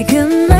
You can make